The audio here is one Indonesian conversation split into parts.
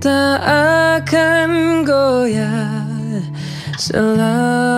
tak akan goyah selalu.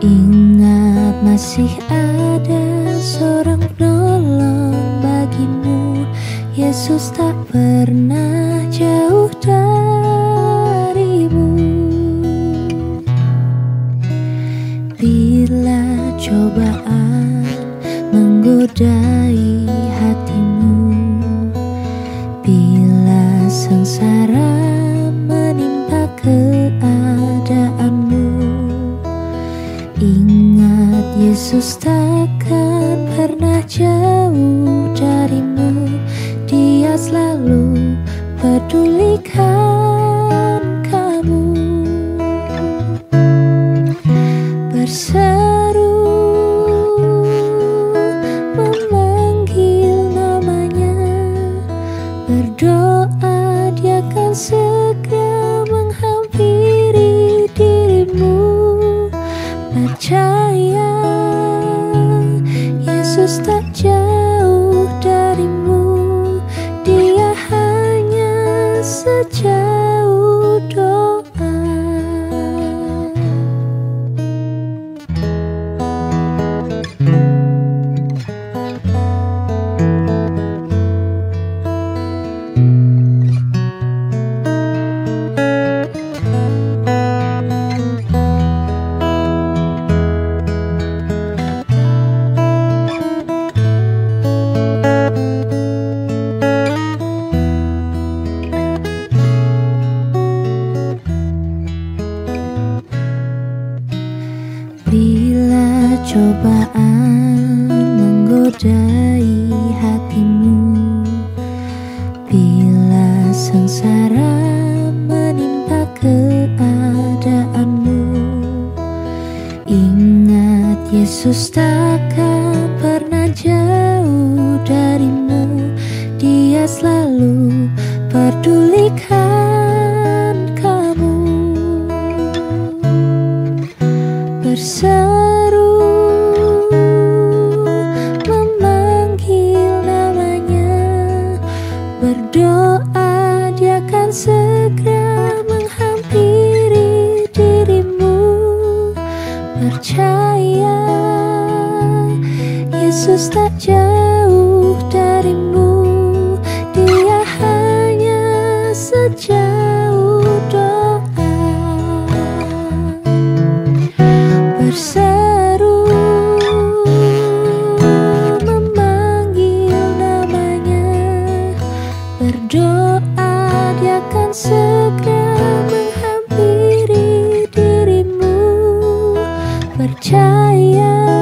Ingat masih ada seorang penolong bagimu. Yesus tak pernah jauh darimu. Bila cobaan menggoda Yesus takkan pernah jauh darimu. Dia selalu pedulikan 夜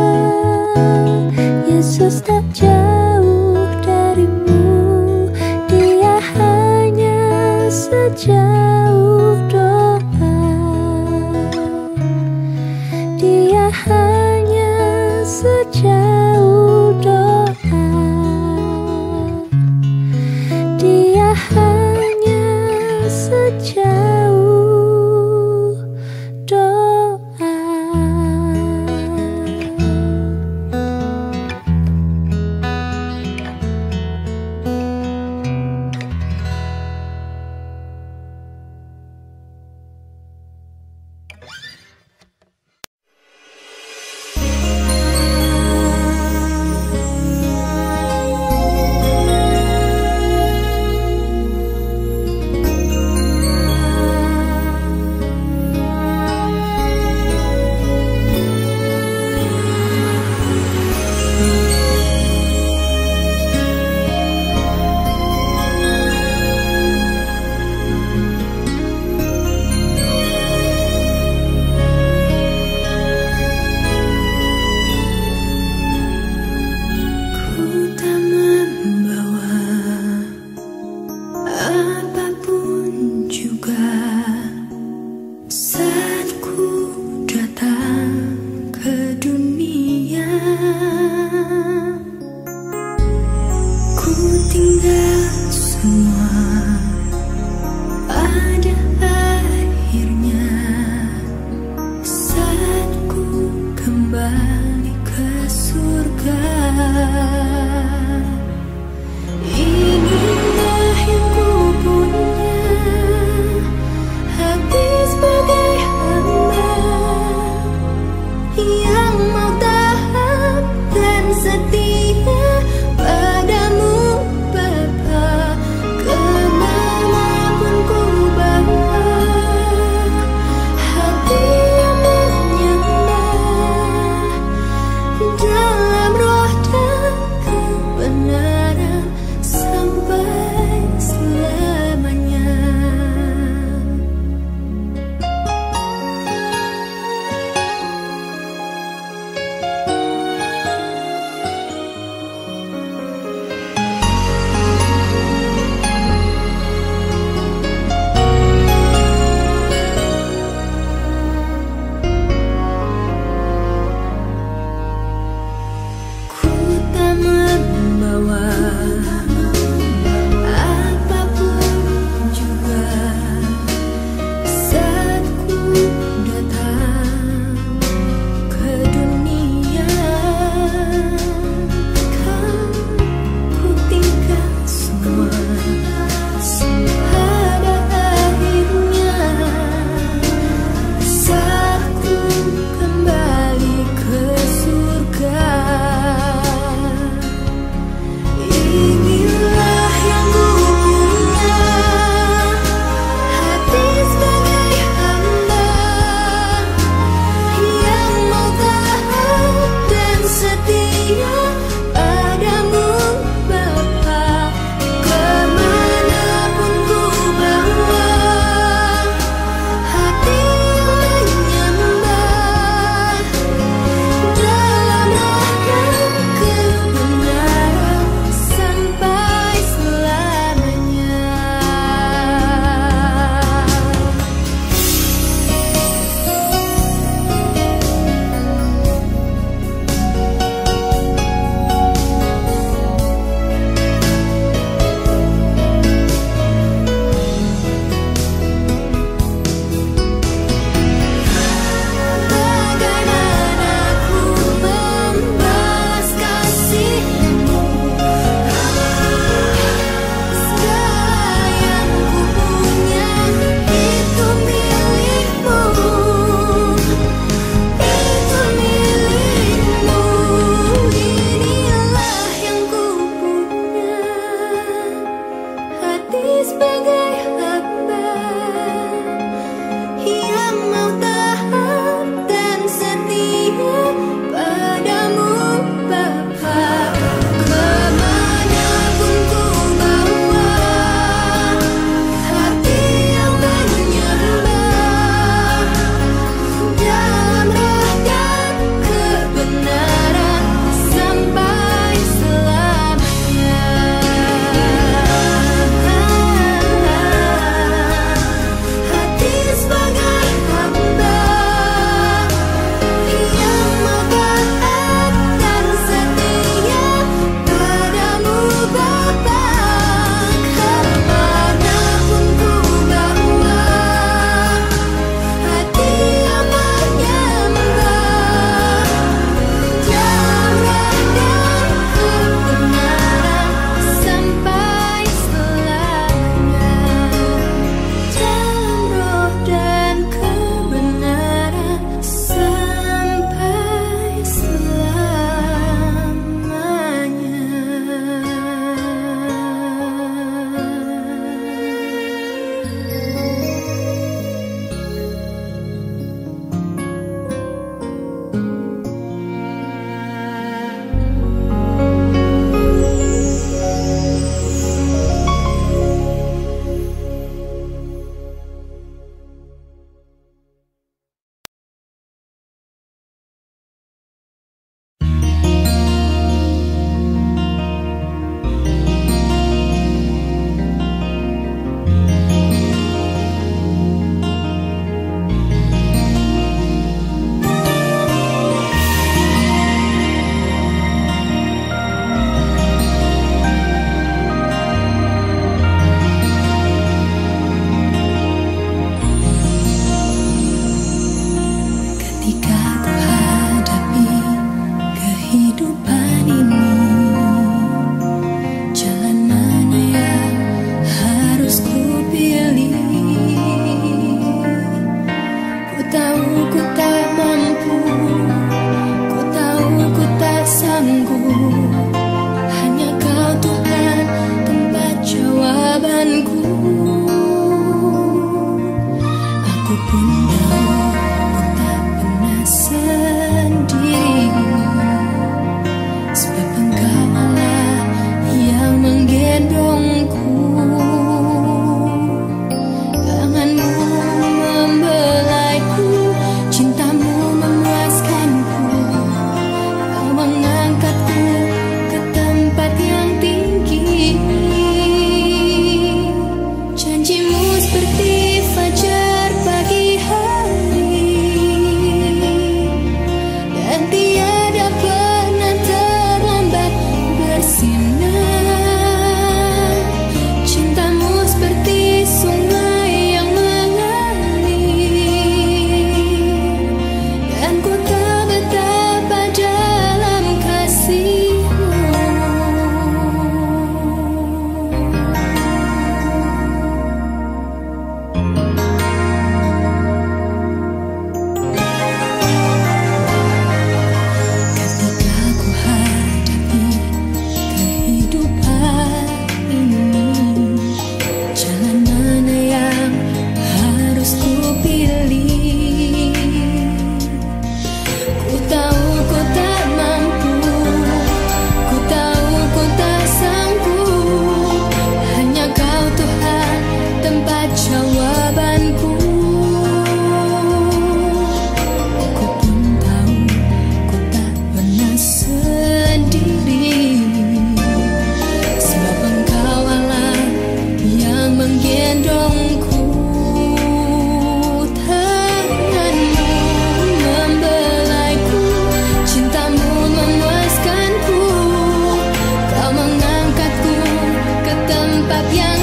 tempat yang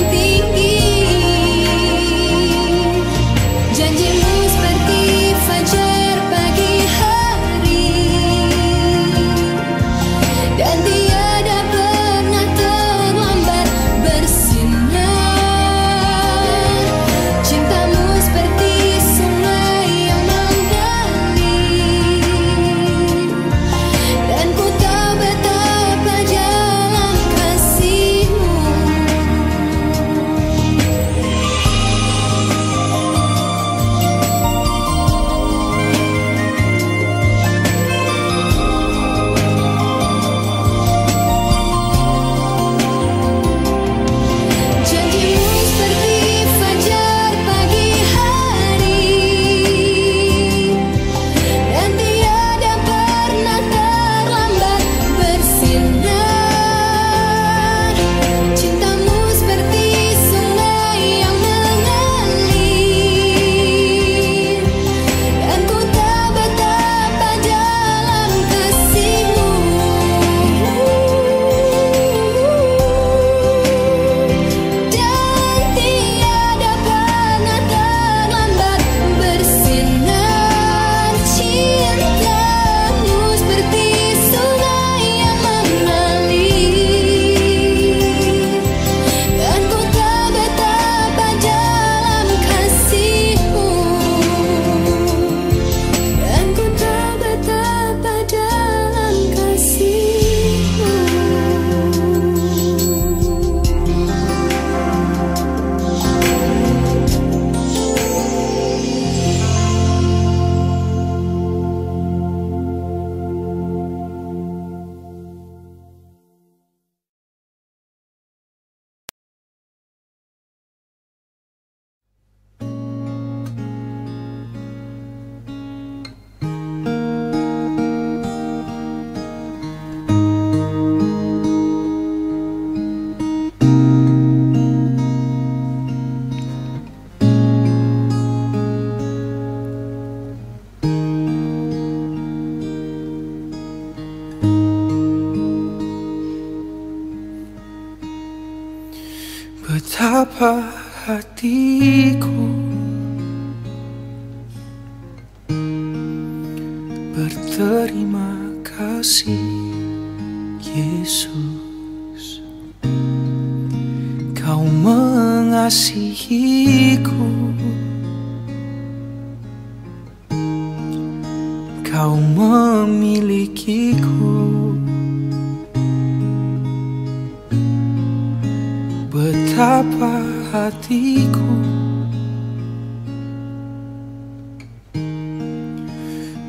hatiku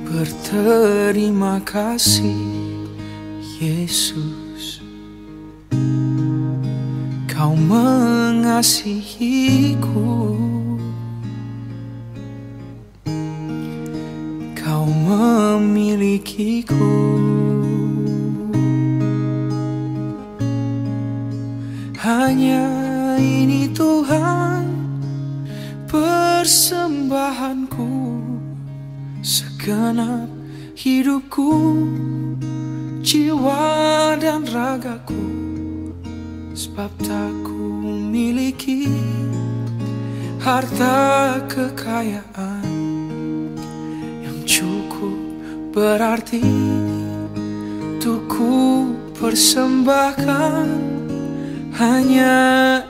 Berterima kasih Yesus. Kau mengasihiku. Kau memilikiku. Hanya Persembahanku Segenap hidupku Jiwa dan ragaku Sebab tak ku miliki Harta kekayaan Yang cukup berarti Untuk ku persembahkan. Hanya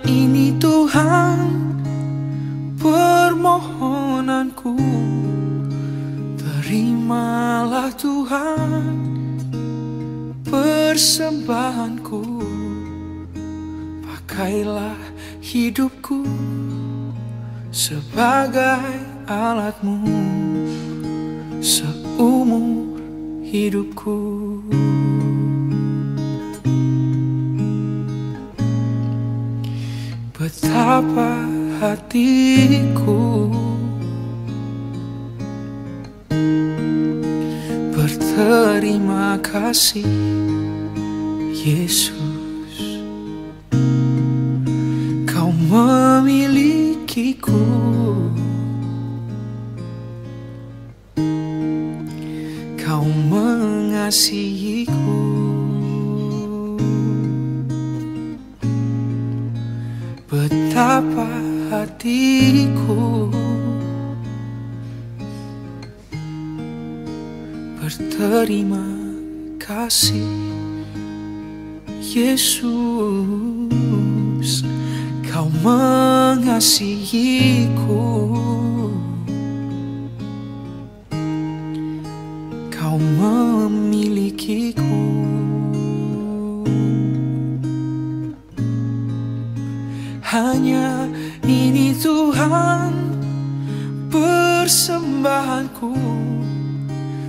ini Tuhan Permohonanku. Terimalah Tuhan Persembahanku. Pakailah hidupku Sebagai alatmu Seumur hidupku. Betapa hatiku. Berterima kasih Yesus. Kau memilikiku. Kau mengasihiku. Betapa hatiku. Berterima kasih Yesus. Kau mengasihiku. Kau memilikiku Persembahanku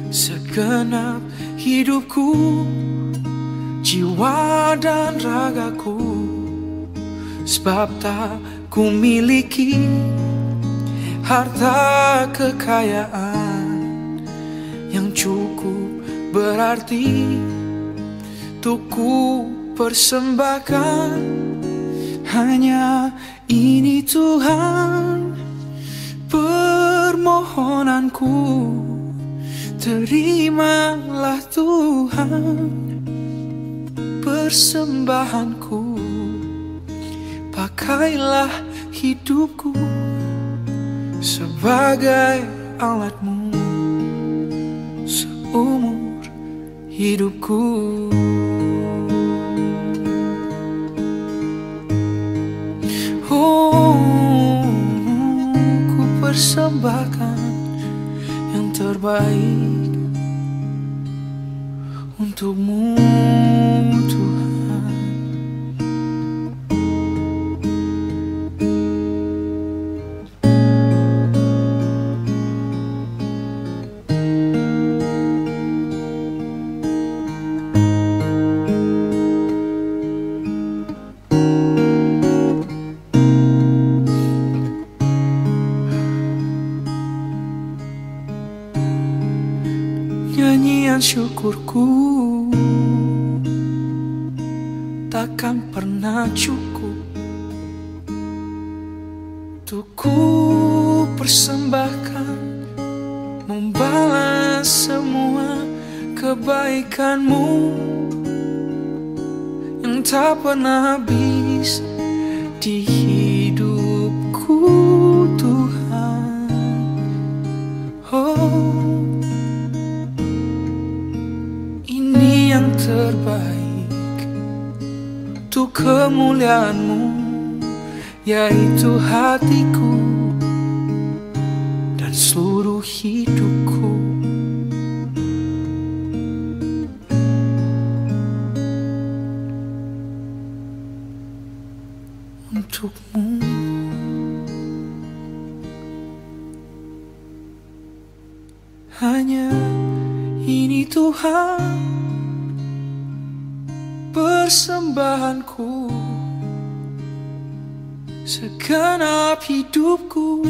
Segenap hidupku Jiwa dan ragaku Sebab tak ku miliki Harta kekayaan Yang cukup berarti Untuk ku persembahkan. Hanya ini Tuhan Permohonanku Terimalah Tuhan Persembahanku. Pakailah hidupku Sebagai alatmu Seumur hidupku. Oh, ku persembahkan yang terbaik untukmu Tuhan kebaikanmu Yang tak pernah habis di hidupku Tuhan. Oh ini yang terbaik untuk kemuliaanmu yaitu hatiku dan seluruh hidupku persembahanku segenap hidupku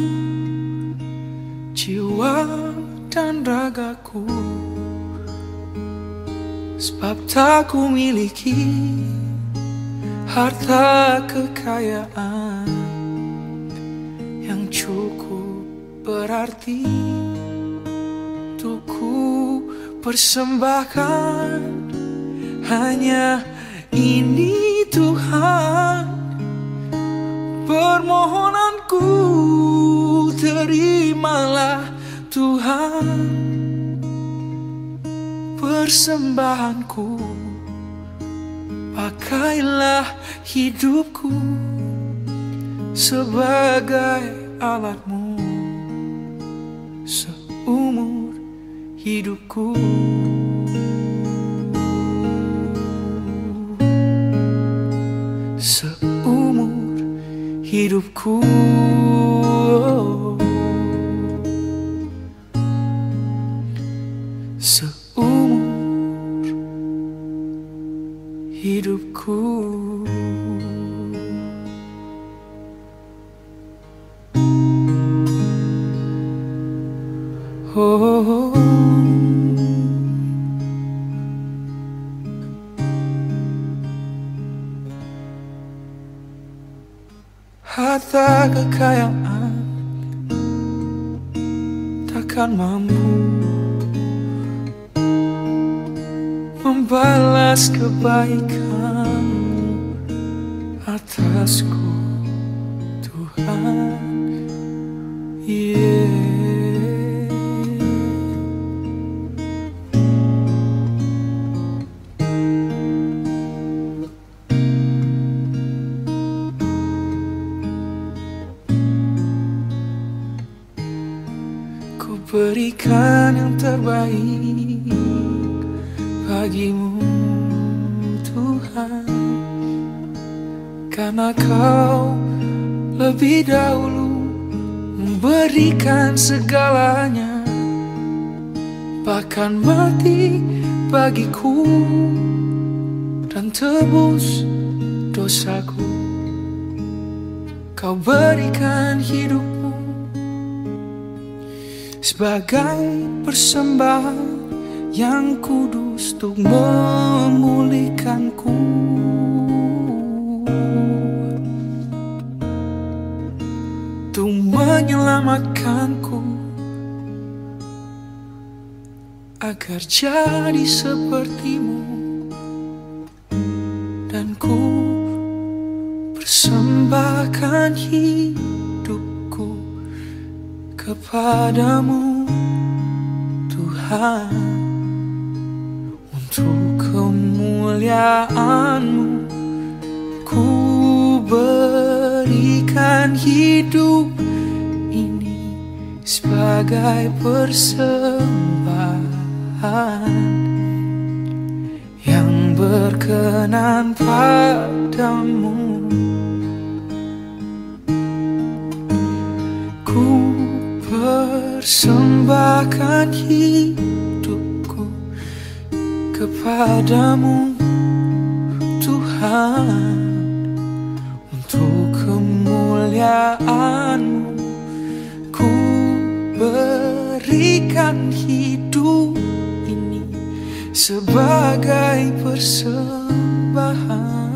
jiwa dan ragaku. Sebab tak ku miliki harta kekayaan yang cukup berarti untuk ku persembahkan hanya ini Tuhan permohonanku terimalah Tuhan. Persembahanku pakailah hidupku sebagai alatmu. Seumur hidupku hidupku seumur kebaikanmu atasku sebagai persembahan yang kudus untuk memulihkanku. Untuk menyelamatkanku. Agar jadi sepertimu. Dan ku persembahkan hidupku kepadamu Tuhan untuk kemuliaanmu ku berikan hidup ini sebagai persembahan yang berkenan padamu persembahkan hidupku kepadamu Tuhan untuk kemuliaanmu. Ku berikan hidup ini sebagai persembahan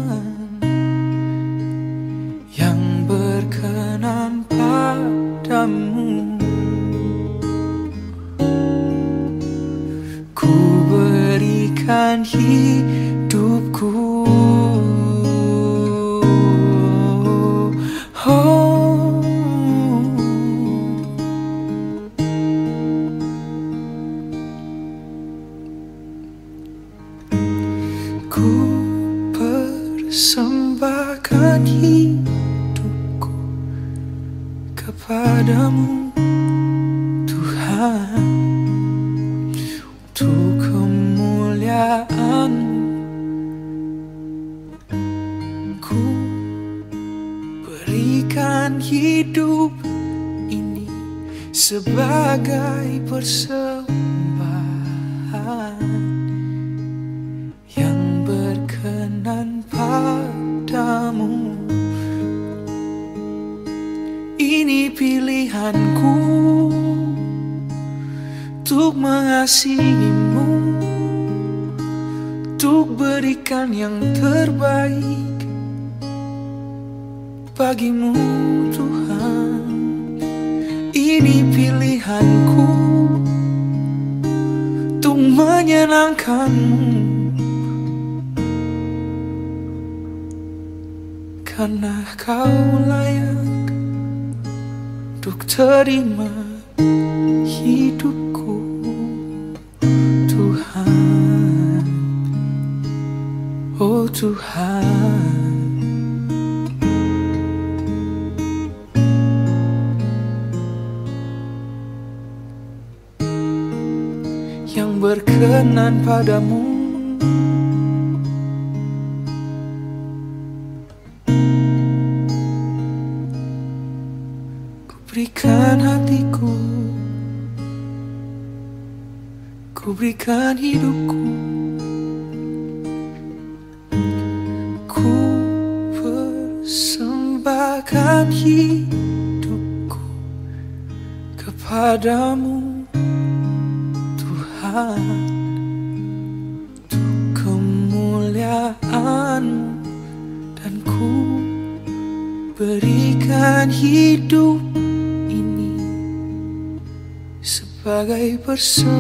sebagai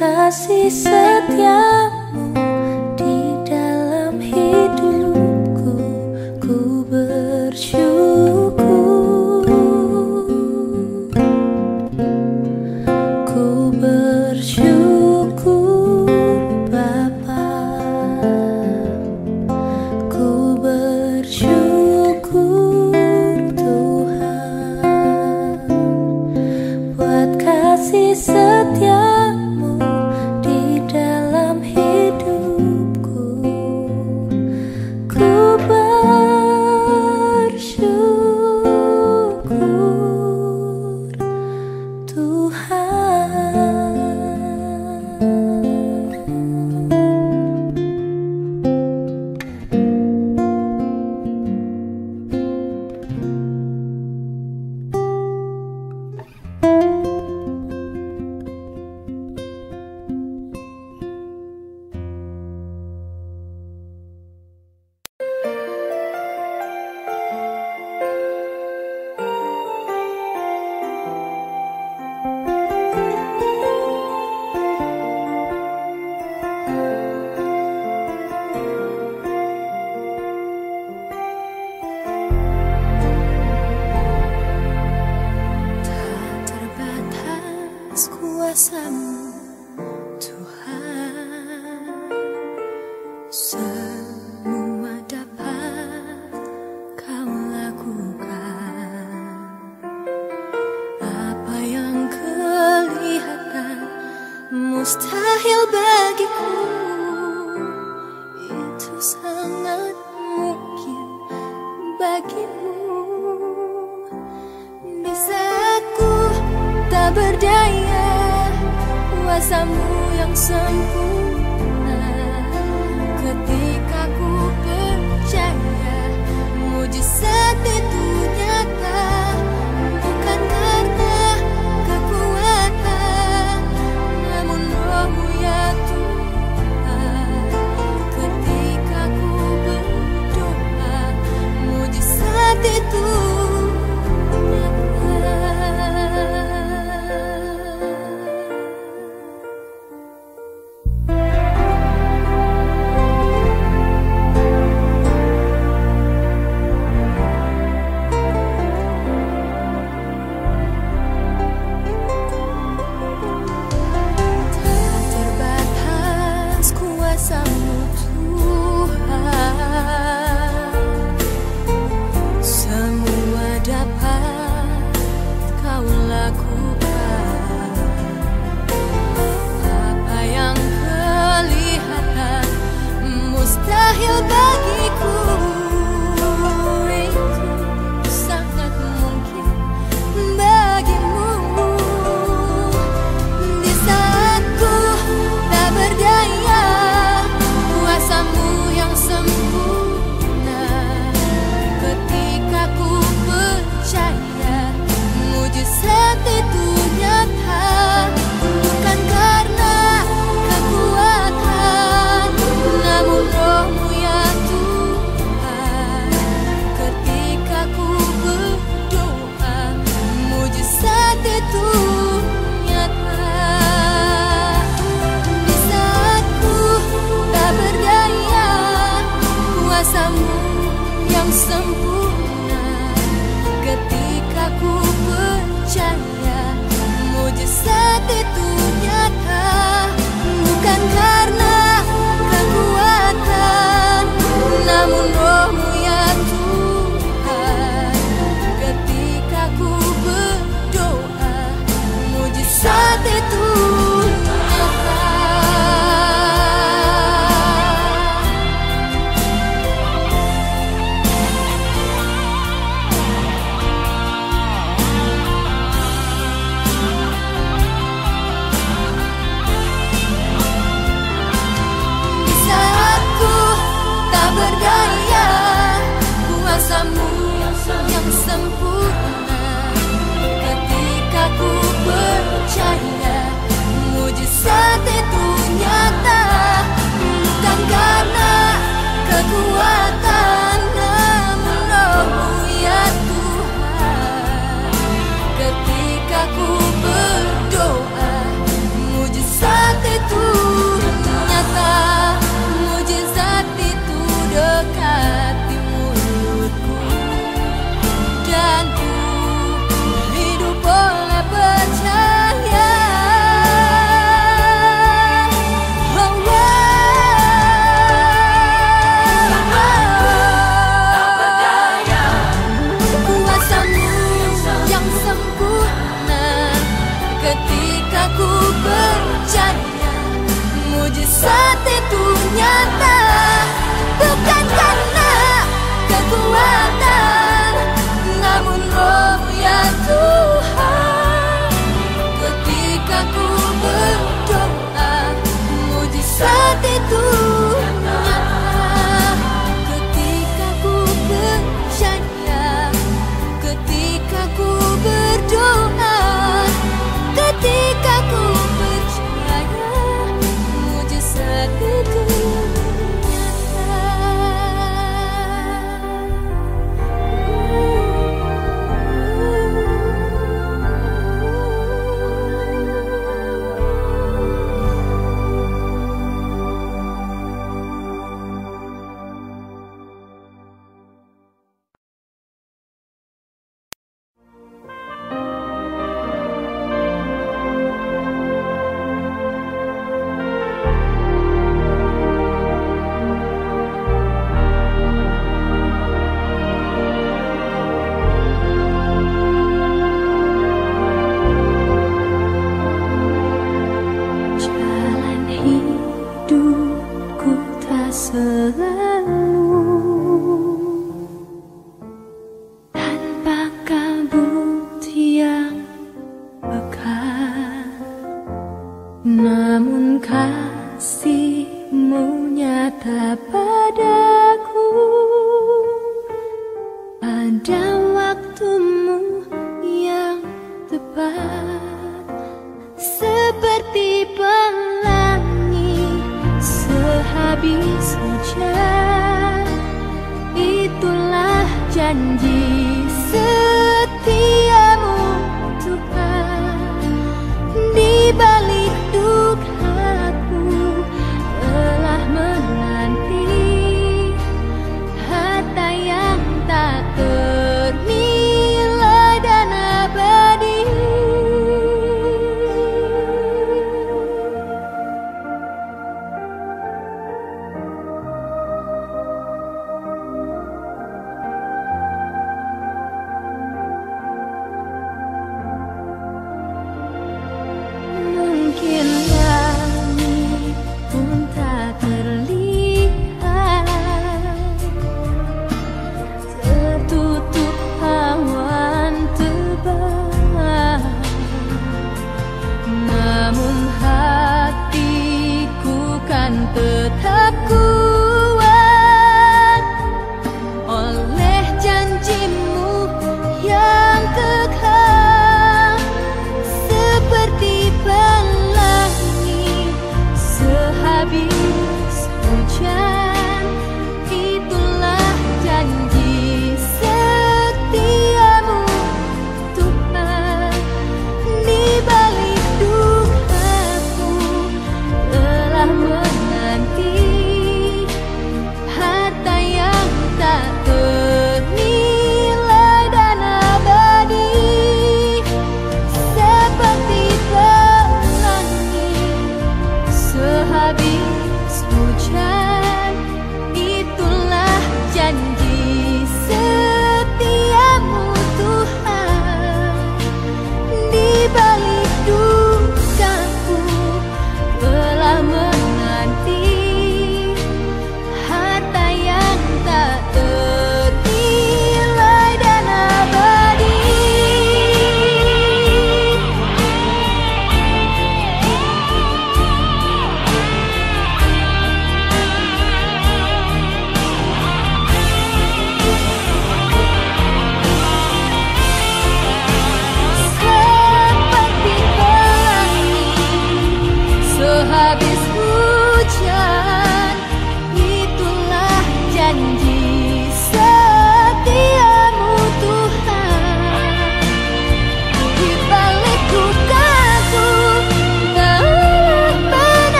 kasih setiamu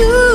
do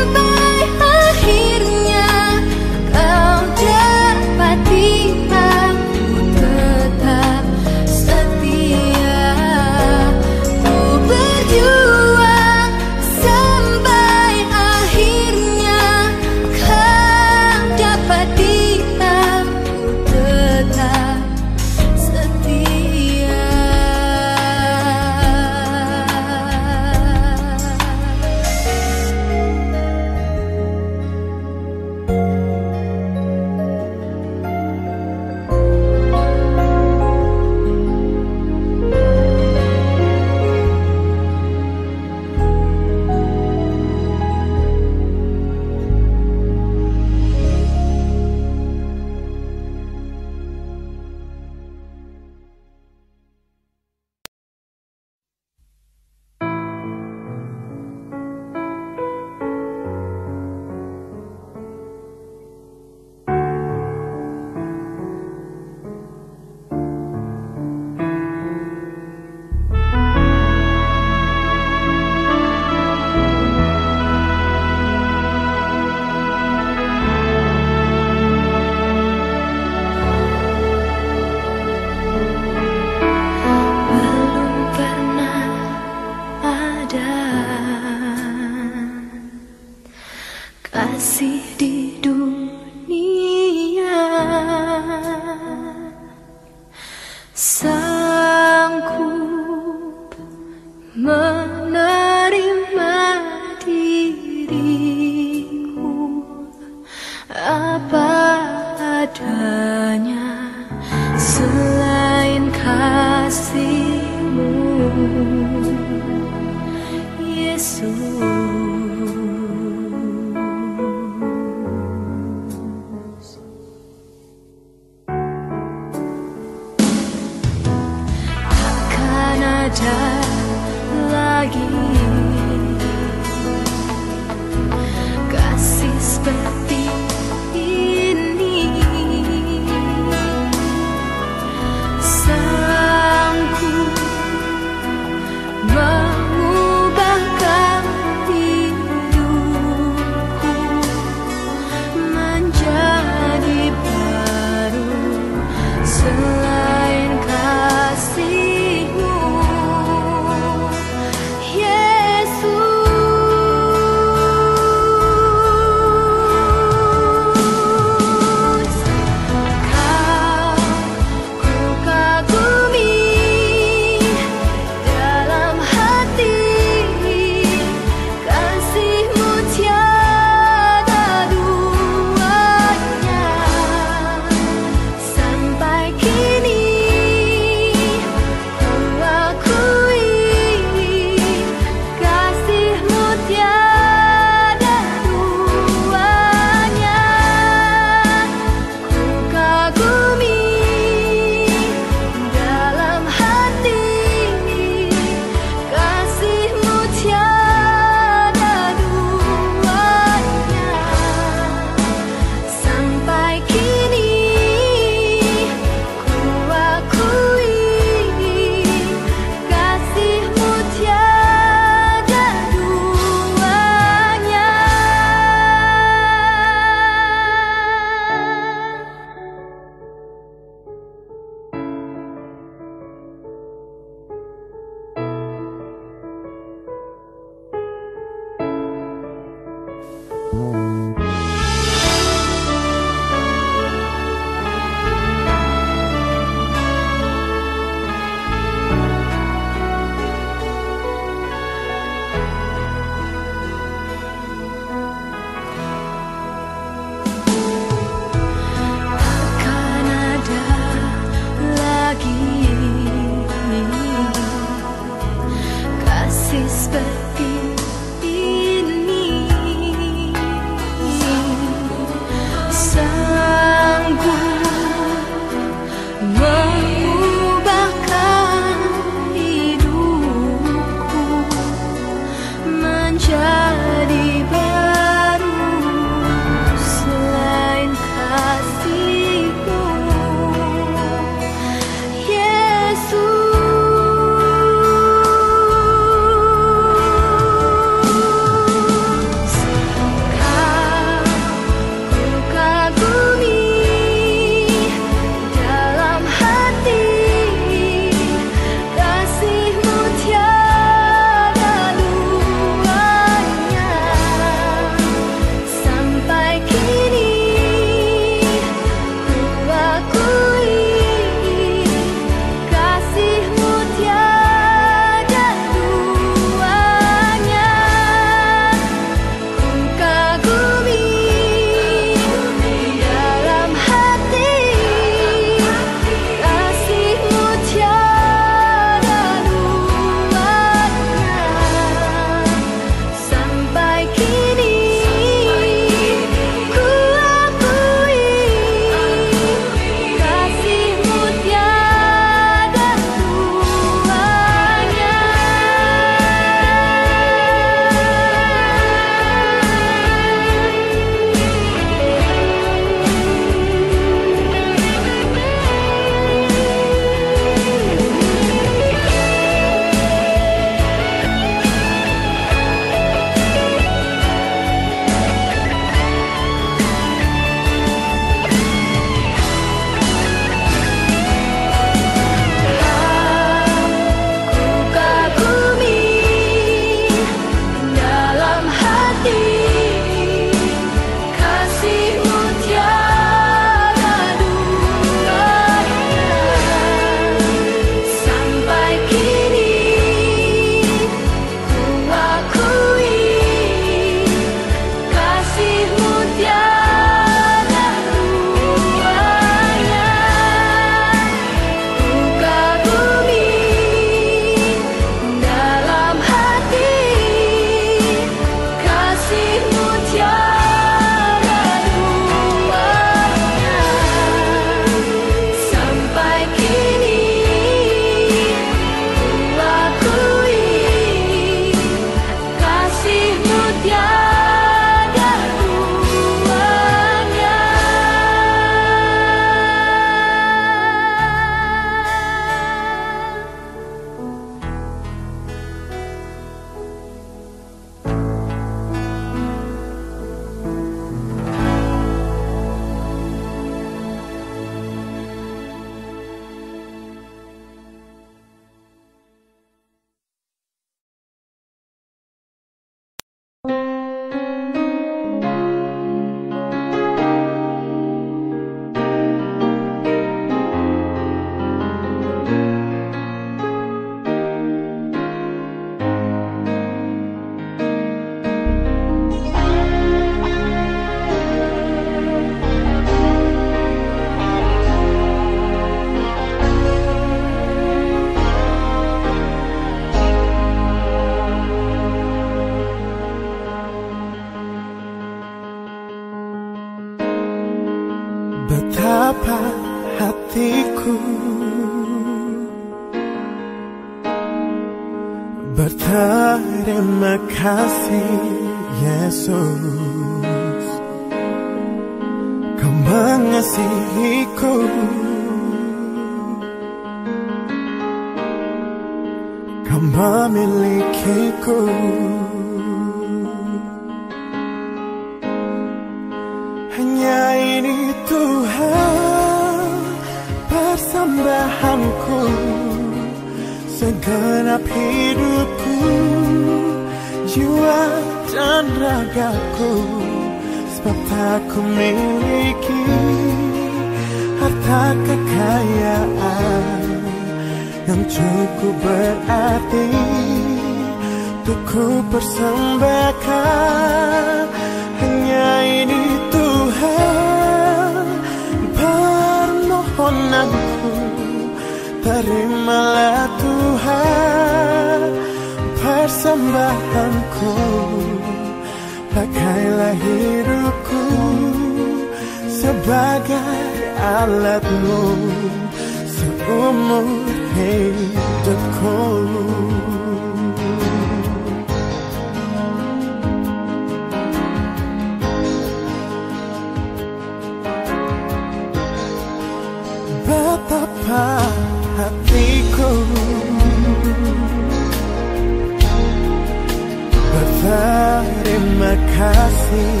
kasih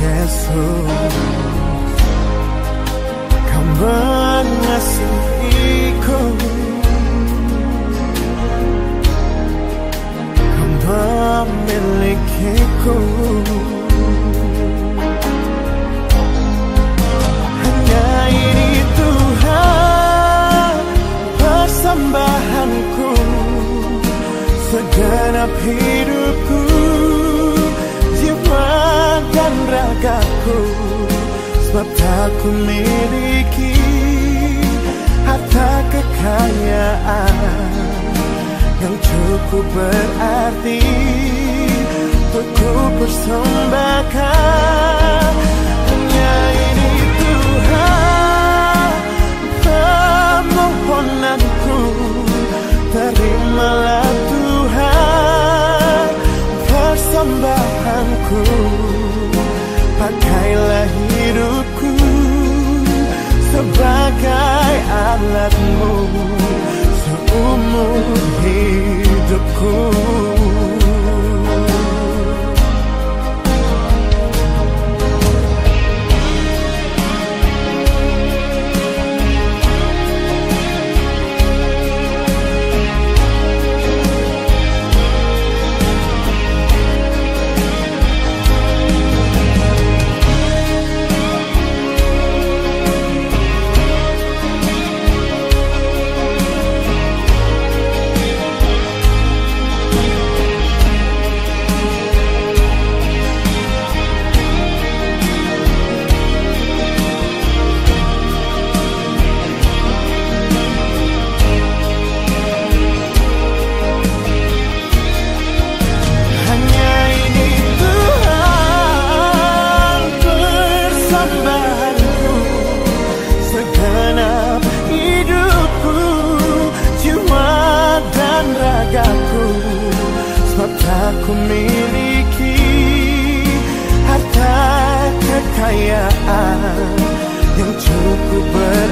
Yesus. Kau mengasihiku. Kau memilikiku. Hanya ini Tuhan Persembahanku. Segenap hidupku dan ragaku Sebab tak ku miliki Harta kekayaan Yang cukup berarti Untuk ku persembahkan. Hanya ini Tuhan Permohonanku. Terimalah Tuhan Persembahanku Pakailah hidupku Sebagai alatmu Seumur hidupku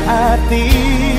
berarti Untuk